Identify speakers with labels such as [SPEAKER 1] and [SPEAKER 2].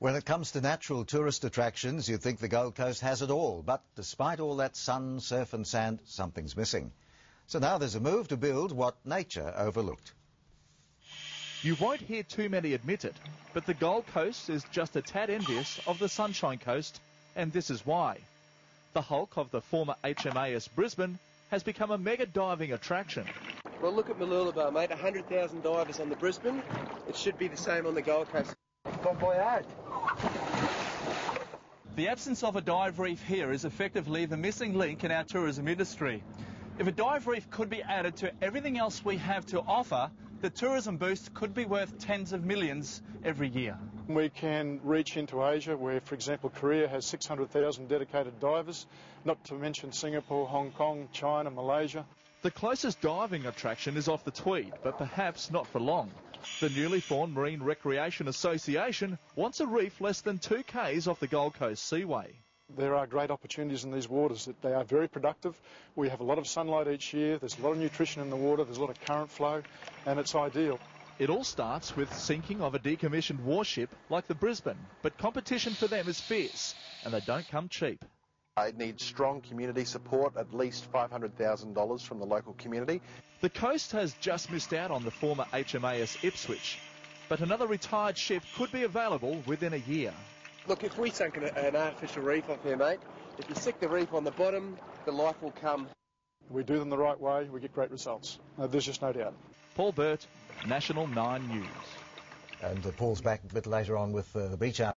[SPEAKER 1] When it comes to natural tourist attractions, you'd think the Gold Coast has it all. But despite all that sun, surf and sand, something's missing. So now there's a move to build what nature overlooked.
[SPEAKER 2] You won't hear too many admit it, but the Gold Coast is just a tad envious of the Sunshine Coast, and this is why. The hulk of the former HMAS Brisbane has become a mega diving attraction.
[SPEAKER 3] Well, look at Mooloolaba, mate. 100,000 divers on the Brisbane. It should be the same on the Gold Coast. Bon voyage.
[SPEAKER 2] The absence of a dive reef here is effectively the missing link in our tourism industry. If a dive reef could be added to everything else we have to offer, the tourism boost could be worth tens of millions every year.
[SPEAKER 4] We can reach into Asia, where, for example, Korea has 600,000 dedicated divers, not to mention Singapore, Hong Kong, China, Malaysia.
[SPEAKER 2] The closest diving attraction is off the Tweed, but perhaps not for long. The newly formed Marine Recreation Association wants a reef less than two k's off the Gold Coast Seaway.
[SPEAKER 4] There are great opportunities in these waters. They are very productive. We have a lot of sunlight each year. There's a lot of nutrition in the water. There's a lot of current flow, and it's ideal.
[SPEAKER 2] It all starts with sinking of a decommissioned warship like the Brisbane, but competition for them is fierce, and they don't come cheap.
[SPEAKER 5] It needs strong community support, at least $500,000 from the local community.
[SPEAKER 2] The coast has just missed out on the former HMAS Ipswich, but another retired ship could be available within a year.
[SPEAKER 3] Look, if we sunk an, an artificial reef off here, mate, if you stick the reef on the bottom, the life will come.
[SPEAKER 4] We do them the right way, we get great results. No, there's just no doubt.
[SPEAKER 2] Paul Burt, National 9 News.
[SPEAKER 1] And uh, Paul's back a bit later on with uh, the beach hour.